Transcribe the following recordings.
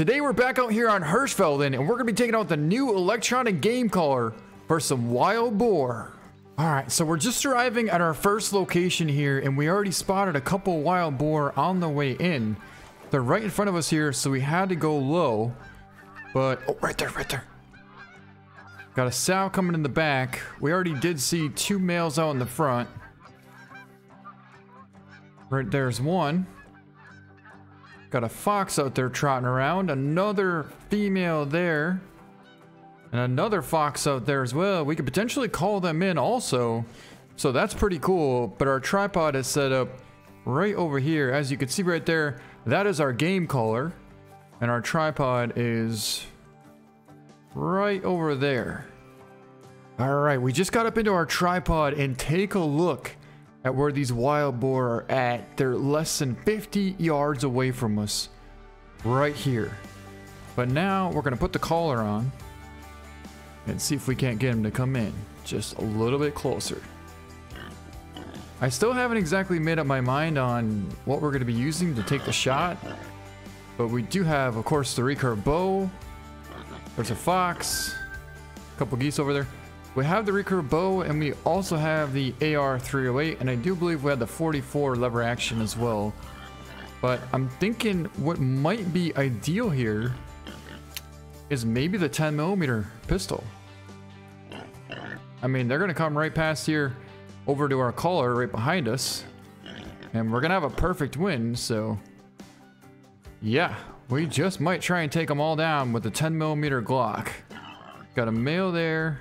Today we're back out here on Hirschfelden and we're going to be taking out the new electronic game caller for some wild boar. Alright, so we're just arriving at our first location here and we already spotted a couple wild boar on the way in. They're right in front of us here, so we had to go low. But, oh, right there, right there. Got a sow coming in the back. We already did see two males out in the front. Right there's one. Got a fox out there trotting around. Another female there. And another fox out there as well. We could potentially call them in also. So that's pretty cool. But our tripod is set up right over here. As you can see right there, that is our game caller. And our tripod is right over there. All right, we just got up into our tripod and take a look at where these wild boar are at. They're less than 50 yards away from us, right here. But now we're gonna put the caller on and see if we can't get him to come in just a little bit closer. I still haven't exactly made up my mind on what we're gonna be using to take the shot, but we do have, of course, the recurve bow, there's a fox. A couple geese over there. We have the recurve bow and we also have the AR-308 and I do believe we had the 44 lever action as well. But I'm thinking what might be ideal here is maybe the 10 millimeter pistol. I mean, they're gonna come right past here over to our caller right behind us. And we're gonna have a perfect win, so yeah, we just might try and take them all down with the 10 millimeter Glock. Got a male there,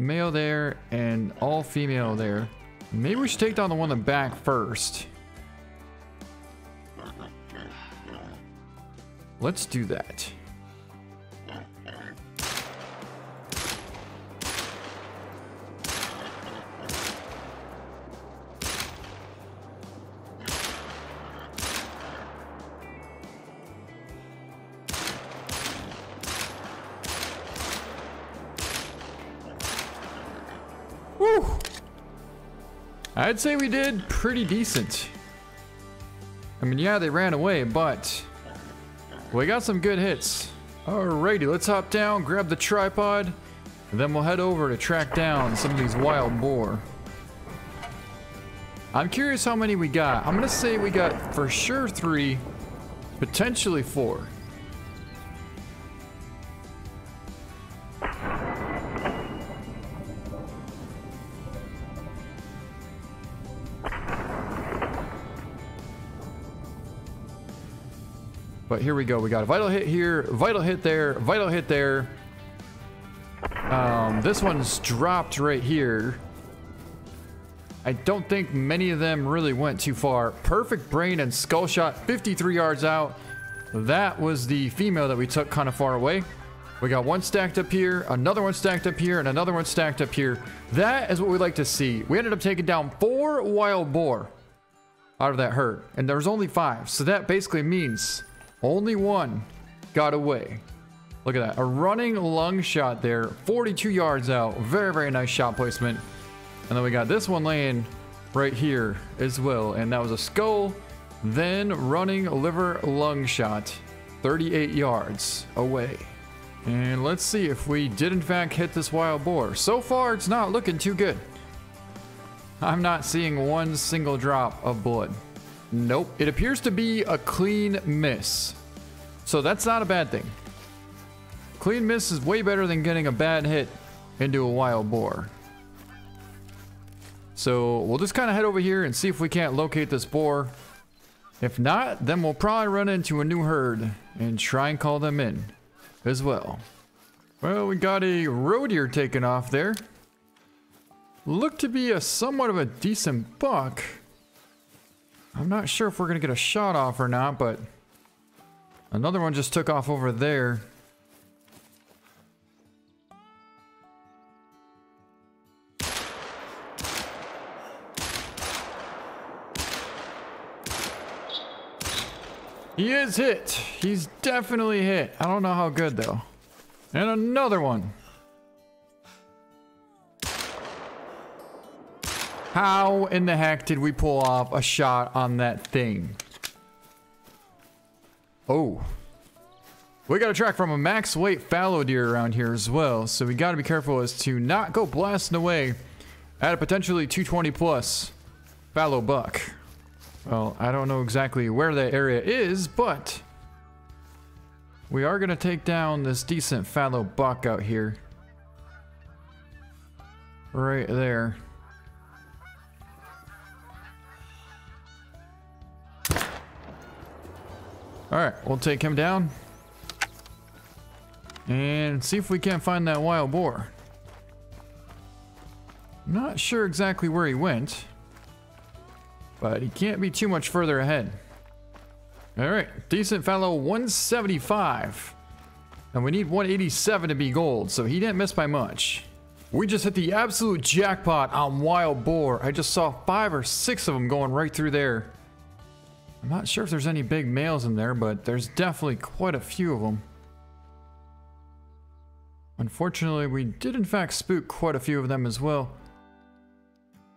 male there, and all female there. Maybe we should take down the one in the back first. Let's do that. I'd say we did pretty decent. I mean, yeah, they ran away, but we got some good hits. Alrighty, let's hop down, grab the tripod, and then we'll head over to track down some of these wild boar. I'm curious how many we got. I'm gonna say we got for sure three, potentially four. But here we go. We got a vital hit here, vital hit there, vital hit there. Um, this one's dropped right here. I don't think many of them really went too far. Perfect brain and skull shot, 53 yards out. That was the female that we took kind of far away. We got one stacked up here, another one stacked up here, and another one stacked up here. That is what we like to see. We ended up taking down four wild boar out of that herd, and there was only five. So that basically means only one got away. Look at that. A running lung shot there. 42 yards out. Very, very nice shot placement. And then we got this one laying right here as well. And that was a skull. Then running liver lung shot. 38 yards away. And let's see if we did in fact hit this wild boar. So far, it's not looking too good. I'm not seeing one single drop of blood. Nope. It appears to be a clean miss. So that's not a bad thing. Clean miss is way better than getting a bad hit into a wild boar. So we'll just kind of head over here and see if we can't locate this boar. If not, then we'll probably run into a new herd and try and call them in as well. Well, we got a roe deer taken off there. Looked to be a somewhat of a decent buck. I'm not sure if we're going to get a shot off or not, but another one just took off over there. He is hit. He's definitely hit. I don't know how good though. And another one. How in the heck did we pull off a shot on that thing? Oh. We got a track from a max weight fallow deer around here as well, so we got to be careful as to not go blasting away at a potentially 220 plus fallow buck. Well, I don't know exactly where that area is, but we are going to take down this decent fallow buck out here. Right there. Alright, we'll take him down. And see if we can't find that wild boar. Not sure exactly where he went. But he can't be too much further ahead. Alright, decent fallow 175. And we need 187 to be gold, so he didn't miss by much. We just hit the absolute jackpot on wild boar. I just saw five or six of them going right through there. I'm not sure if there's any big males in there, but there's definitely quite a few of them. Unfortunately, we did in fact spook quite a few of them as well.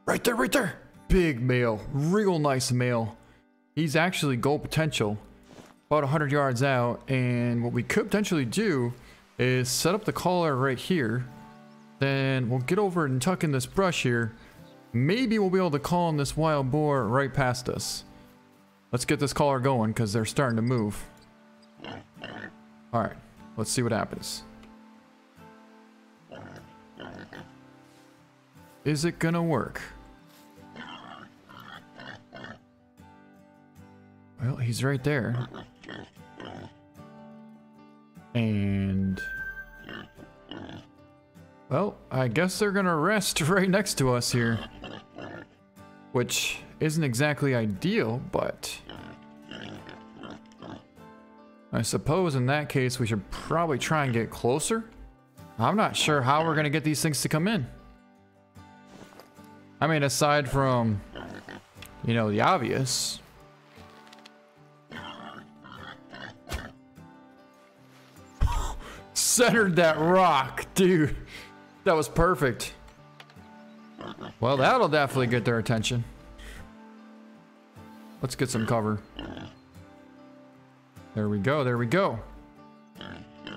Right there, right there! Big male, real nice male. He's actually gold potential, about 100 yards out, and what we could potentially do is set up the caller right here. Then we'll get over and tuck in this brush here. Maybe we'll be able to call in this wild boar right past us. Let's get this caller going because they're starting to move. Alright, let's see what happens. Is it gonna work? Well, he's right there. And... Well, I guess they're gonna rest right next to us here. Which isn't exactly ideal, but... I suppose in that case we should probably try and get closer. I'm not sure how we're gonna get these things to come in. I mean, aside from, you know, the obvious. Centered that rock, dude. That was perfect. Well, that'll definitely get their attention. Let's get some cover. There we go, there we go.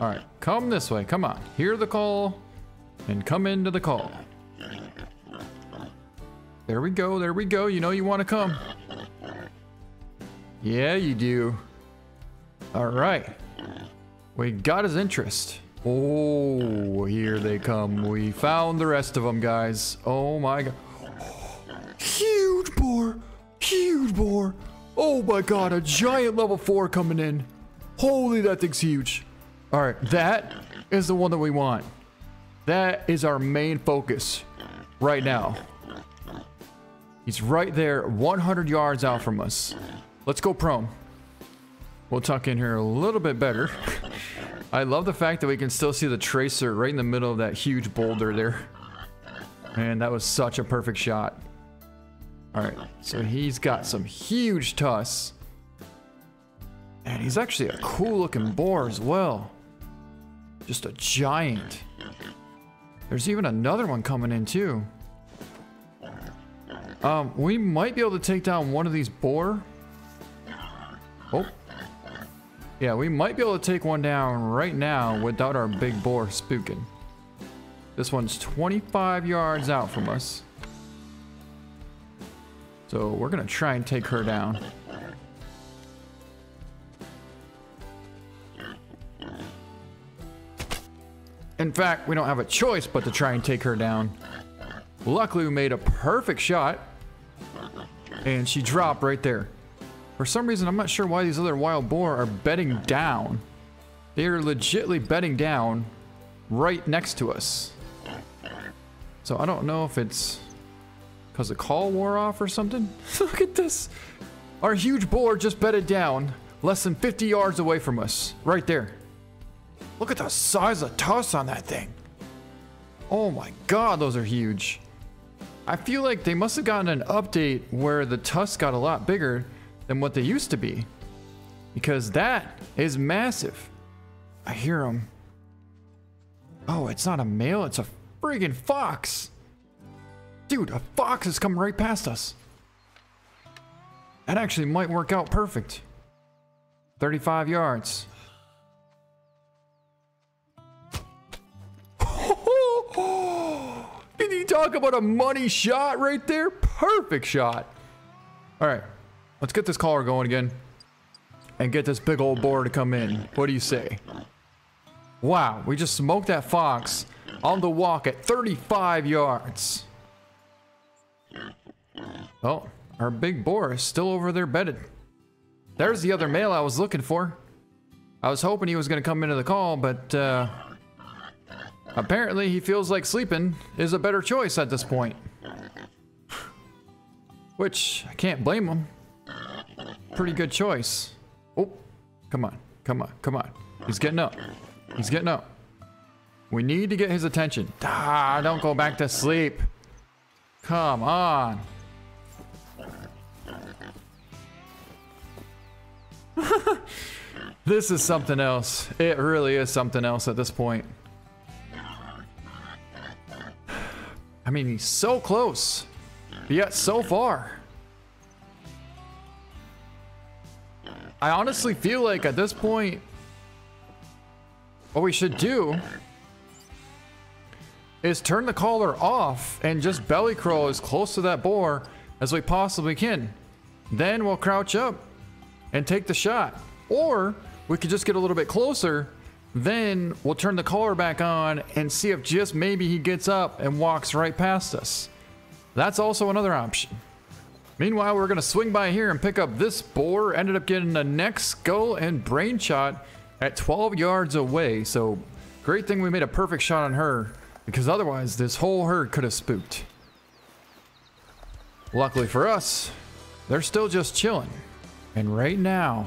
All right, come this way, come on. Hear the call and come into the call. There we go, there we go. You know you want to come. Yeah, you do. All right. We got his interest. Oh, here they come. We found the rest of them, guys. Oh my god. Oh my god, a giant level 4 coming in. Holy, that thing's huge. All right, that is the one that we want. That is our main focus right now. He's right there, 100 yards out from us. Let's go prone. We'll tuck in here a little bit better. I love the fact that we can still see the tracer right in the middle of that huge boulder there. Man, that was such a perfect shot. Alright, so he's got some huge tusks. And he's actually a cool looking boar as well. Just a giant. There's even another one coming in too. Um, we might be able to take down one of these boar. Oh. Yeah, we might be able to take one down right now without our big boar spooking. This one's 25 yards out from us. So we're gonna try and take her down. In fact, we don't have a choice but to try and take her down. Luckily, we made a perfect shot. And she dropped right there. For some reason, I'm not sure why these other wild boar are bedding down. They are legitly bedding down right next to us. So I don't know if it's because the call wore off or something. Look at this. Our huge boar just bedded down less than 50 yards away from us. Right there. Look at the size of tusks on that thing. Oh my god, those are huge. I feel like they must have gotten an update where the tusks got a lot bigger than what they used to be. Because that is massive. I hear them. Oh, it's not a male, it's a friggin' fox. Dude, a fox has come right past us. That actually might work out perfect. 35 yards. Can you talk about a money shot right there? Perfect shot. All right, let's get this caller going again and get this big old boar to come in. What do you say? Wow, we just smoked that fox on the walk at 35 yards. Oh, our big boar is still over there bedded. There's the other male I was looking for. I was hoping he was going to come into the call, but uh, apparently he feels like sleeping is a better choice at this point. Which, I can't blame him. Pretty good choice. Oh, come on, come on, come on. He's getting up. He's getting up. We need to get his attention. Ah, don't go back to sleep. Come on. this is something else. It really is something else at this point. I mean, he's so close, yet so far. I honestly feel like at this point, what we should do is turn the caller off and just belly crawl as close to that boar as we possibly can. Then we'll crouch up and take the shot. Or we could just get a little bit closer. Then we'll turn the caller back on and see if just maybe he gets up and walks right past us. That's also another option. Meanwhile, we're going to swing by here and pick up this boar. Ended up getting a neck, skull, and brain shot at 12 yards away. So great thing we made a perfect shot on her because otherwise this whole herd could have spooked. Luckily for us, they're still just chilling. And right now,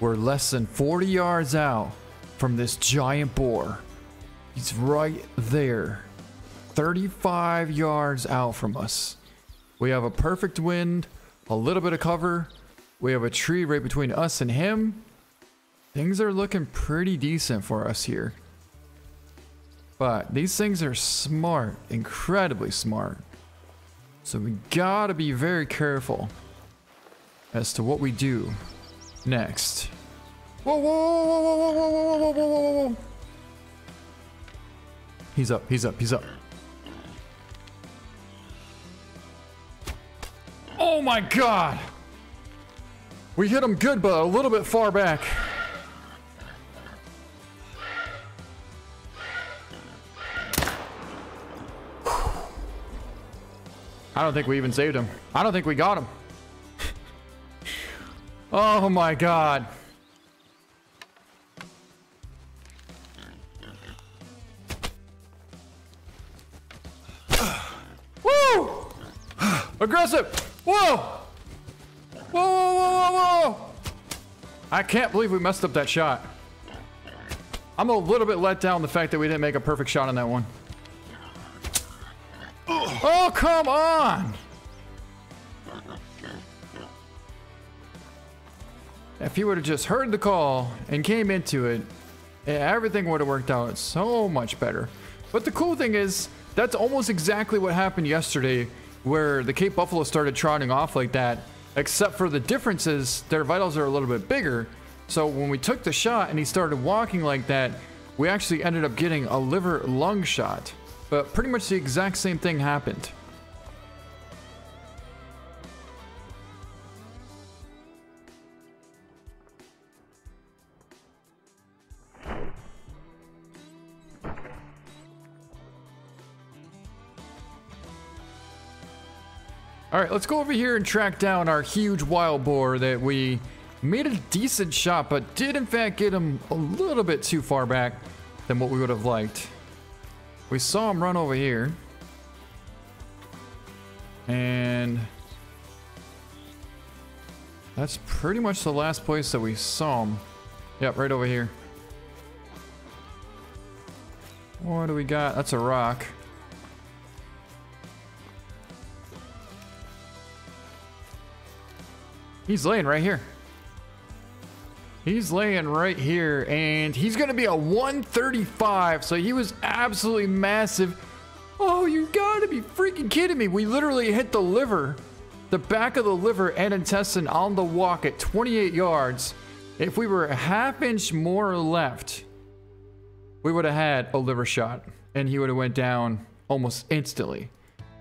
we're less than 40 yards out from this giant boar. He's right there, 35 yards out from us. We have a perfect wind, a little bit of cover. We have a tree right between us and him. Things are looking pretty decent for us here. But these things are smart, incredibly smart. So we gotta be very careful as to what we do next. Whoa, whoa, whoa, whoa, whoa, whoa, whoa, whoa, whoa, whoa. He's up, he's up, he's up. Oh my god! We hit him good, but a little bit far back. I don't think we even saved him. I don't think we got him. oh my god. Woo! Aggressive! Whoa! Whoa, whoa, whoa, whoa, whoa! I can't believe we messed up that shot. I'm a little bit let down the fact that we didn't make a perfect shot on that one. Oh, come on! If he would have just heard the call and came into it, eh, everything would have worked out so much better. But the cool thing is, that's almost exactly what happened yesterday, where the Cape Buffalo started trotting off like that, except for the differences, their vitals are a little bit bigger. So when we took the shot and he started walking like that, we actually ended up getting a liver lung shot. But pretty much the exact same thing happened. All right, let's go over here and track down our huge wild boar that we made a decent shot, but did in fact get him a little bit too far back than what we would have liked. We saw him run over here. And that's pretty much the last place that we saw him. Yep, right over here. What do we got? That's a rock. He's laying right here. He's laying right here, and he's going to be a 135, so he was absolutely massive. Oh, you gotta be freaking kidding me. We literally hit the liver, the back of the liver and intestine on the walk at 28 yards. If we were a half inch more left, we would have had a liver shot, and he would have went down almost instantly.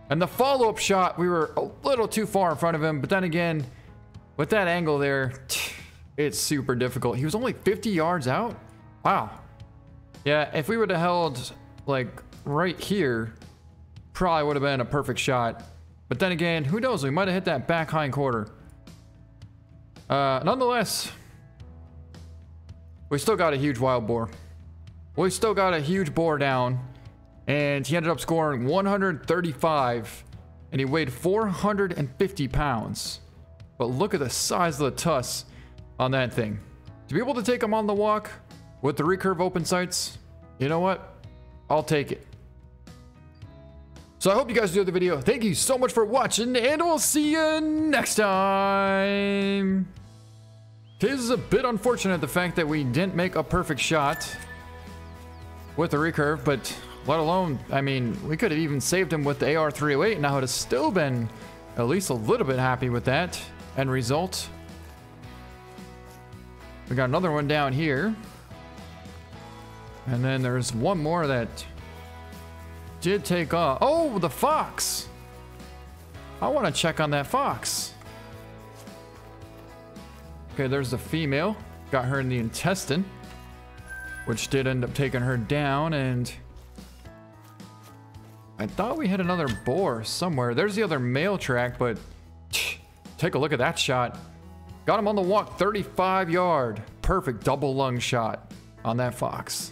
And the follow-up shot, we were a little too far in front of him, but then again, with that angle there, it's super difficult. He was only 50 yards out? Wow. Yeah, if we would have held, like, right here, probably would have been a perfect shot. But then again, who knows? We might have hit that back hind quarter. Uh, nonetheless, we still got a huge wild boar. We still got a huge boar down. And he ended up scoring 135. And he weighed 450 pounds. But look at the size of the tusk on that thing. To be able to take him on the walk with the recurve open sights, you know what? I'll take it. So I hope you guys enjoyed the video. Thank you so much for watching, and we'll see you next time. It is a bit unfortunate the fact that we didn't make a perfect shot with the recurve, but let alone, I mean, we could have even saved him with the AR-308 and I would have still been at least a little bit happy with that end result. We got another one down here. And then there's one more that did take off. Oh, the fox. I want to check on that fox. Okay, there's the female. Got her in the intestine, which did end up taking her down. And I thought we had another boar somewhere. There's the other male track, but take a look at that shot. Got him on the walk, 35 yard. Perfect double lung shot on that fox.